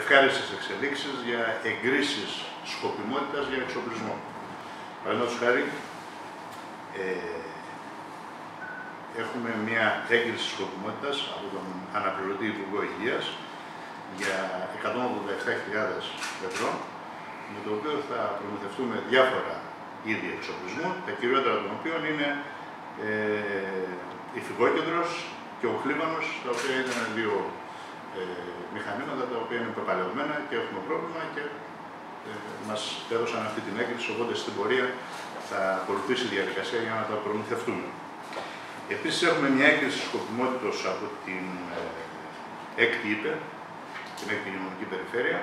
ευχάριστες εξελίξεις για εγκρίσεις σκοπιμότητας για εξοπλισμό. Παραδείγματος χάρη, ε, έχουμε μια έγκριση σκοπιμότητας από τον αναπληρωτή Υπουργό Υγείας για 187.000 ευρώ, με το οποίο θα προμηθευτούμε διάφορα είδη εξοπλισμού, τα κυριότερα των οποίων είναι ε, η Φυγόκεντρος και ο Χλίβανος, τα οποία είναι δύο ε, μηχανήματα τα οποία είναι πεπαλαιωμένα και έχουμε πρόβλημα και ε, μας έδωσαν αυτή την έγκριση, οπότε στην πορεία θα ακολουθήσει η διαδικασία για να τα προμηθευτούμε. Επίσης έχουμε μια έγκριση σκοπιμότητος από την ε, έκτη ΥΠΕ, την έκτη κοινωνική περιφέρεια,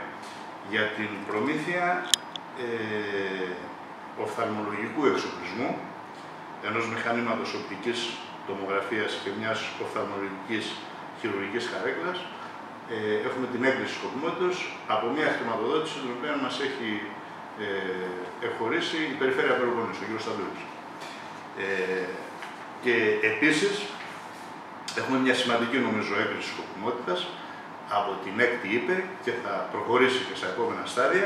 για την προμήθεια ε, οφθαλμολογικού εξοπλισμού, ενός μηχανήματος οπτικής τομογραφίας και μιας οφθαλμολογικής χειρουργικής χαρέκλας. Ε, έχουμε την έγκριση σκοπιμότητας από μια χρηματοδότηση την οποία μας έχει ε, εχωρίσει η Περιφέρεια Περοπονής, ο κ. Σταντούλης. Ε, και επίσης έχουμε μια σημαντική νομίζω έγκριση σκοπιμότητας από την έκτη ΥΠΕ και θα προχωρήσει και σε επόμενα στάδια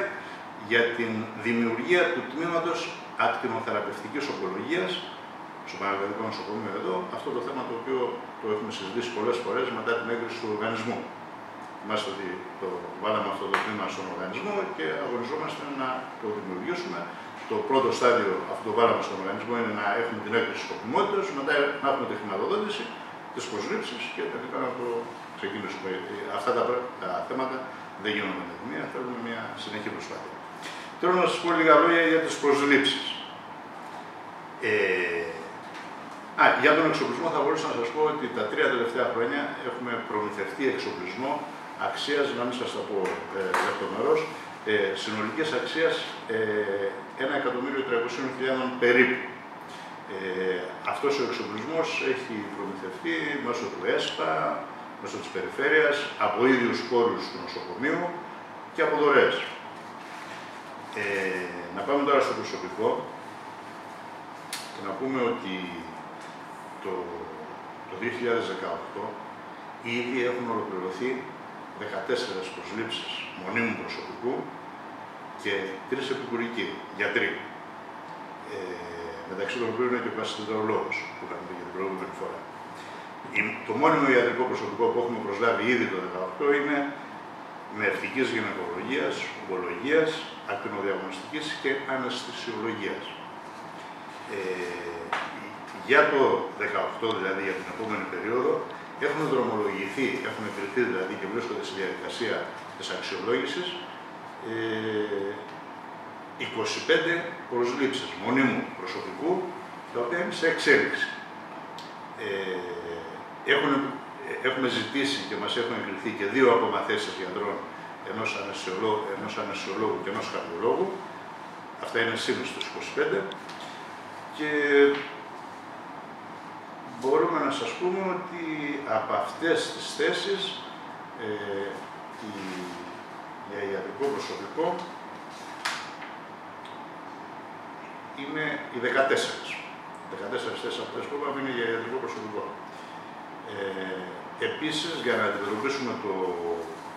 για την δημιουργία του τμήματος ακτινοθεραπευτικής ογκολογίας στο Παναγενικό Νοσοκομείο εδώ, αυτό το θέμα το οποίο το έχουμε συζητήσει πολλές φορές μετά την έγκριση του οργανισμού. Θυμάστε ότι το βάλαμε αυτό το τμήμα στον οργανισμό και αγωνιζόμαστε να το δημιουργήσουμε. Το πρώτο στάδιο αυτό το βάλαμε στον οργανισμό είναι να έχουμε την έγκριση σκοπιμότητας, μετά να έχουμε τη χρηματοδότηση, τις προσλήψεις και τελικά να το ξεκινήσουμε. Αυτά τα, τα θέματα δεν γίνονται με την μία, θέλουμε μια συνεχή προσπάθεια. Θέλω να σας πω λίγα λόγια για τις προσλήψεις. Ε, α, για τον εξοπλισμό θα μπορούσα να σας πω ότι τα τρία τελευταία χρόνια έχουμε προμηθευτεί εξοπλισμό αξίας, να μην σας τα πω ε, λεπτομερώς, ε, συνολικής αξίας ε, 1.300.000 περίπου. Ε, αυτός ο εξοπλισμός έχει προμηθευτεί μέσω του ΕΣΠΑ, μέσω της περιφέρειας, από ίδιους πόρους του νοσοκομείου και από δωρεές. Ε, να πάμε τώρα στο προσωπικό και να πούμε ότι το, το 2018 ήδη έχουν ολοκληρωθεί 14 προσλήψεις μονίμου προσωπικού και τρεις επικουρικοί, γιατροί. Ε, μεταξύ των οποίων είναι και ο βασιλετρολόγος που είχαμε πει για την προηγούμενη φορά. Το μόνιμο ιατρικό προσωπικό που έχουμε προσλάβει ήδη το 2018 είναι με ευτικής γυναικολογίας, ογκολογίας, ακτινοδιαγνωστικής και αναισθησιολογίας. Ε, για το 2018, δηλαδή για την επόμενη περίοδο, έχουν δρομολογηθεί, έχουν εγκριθεί δηλαδή και βρίσκονται στη διαδικασία της αξιολόγησης ε, 25 προσλήψεις μονίμου προσωπικού, τα οποία είναι σε εξέλιξη. Ε, έχουν, έχουμε ζητήσει και μας έχουν εγκριθεί και δύο ακόμα θέσεις γιατρών ενός ανασιολόγου, ενός ανασιολόγου και ενός καρδιολόγου. Αυτά είναι σήμερα στους 25. Και μπορούμε να σας πούμε ότι από αυτές τις θέσεις ε, η, για ιατρικό προσωπικό είναι οι 14. Οι 14 θέσεις αυτές που είπαμε είναι για ιατρικό προσωπικό. Ε, επίσης, για να αντιμετωπίσουμε το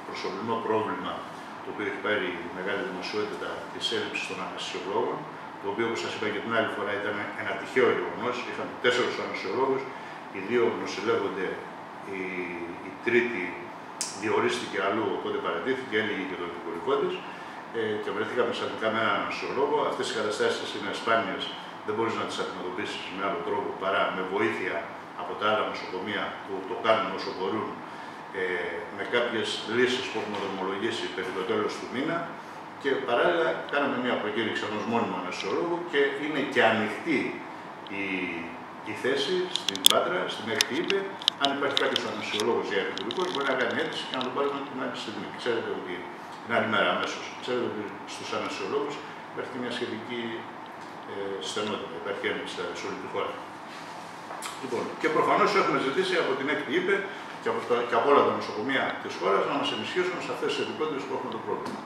προσωπικό πρόβλημα το οποίο έχει πάρει μεγάλη δημοσιότητα της έλλειψης των ανασιολόγων, το οποίο, όπως σας είπα και την άλλη φορά, ήταν ένα τυχαίο γεγονός. Είχαμε τέσσερις ανασιολόγους, οι δύο νοσηλεύονται, η, η τρίτη διορίστηκε αλλού, οπότε παρατήθηκε, έλεγε και το επικουρικό της. Ε, και βρεθήκαμε σαν με έναν νοσηλόγο. Αυτές οι καταστάσεις είναι σπάνιες, δεν μπορείς να τις αντιμετωπίσεις με άλλο τρόπο παρά με βοήθεια από τα άλλα νοσοκομεία που το κάνουν όσο μπορούν ε, με κάποιες λύσεις που έχουμε δρομολογήσει περί το τέλος του μήνα. Και παράλληλα κάναμε μια προκήρυξη ενός μόνιμου νοσηλόγου και είναι και ανοιχτή η η θέση στην Πάτρα, στην έκτη είπε, αν υπάρχει κάποιος ανοσιολόγο για επικουρικό, μπορεί να κάνει αίτηση και να τον πάρουμε την άλλη στιγμή. Ξέρετε ότι την άλλη μέρα αμέσως. Ξέρετε ότι στους ανοσιολόγου υπάρχει μια σχετική ε, στενότητα, υπάρχει έλλειψη σε όλη τη χώρα. Λοιπόν, και προφανώς έχουμε ζητήσει από την έκτη είπε και από, και από όλα τα νοσοκομεία της χώρας να μας ενισχύσουν σε αυτές τις ειδικότητες που έχουμε το πρόβλημα.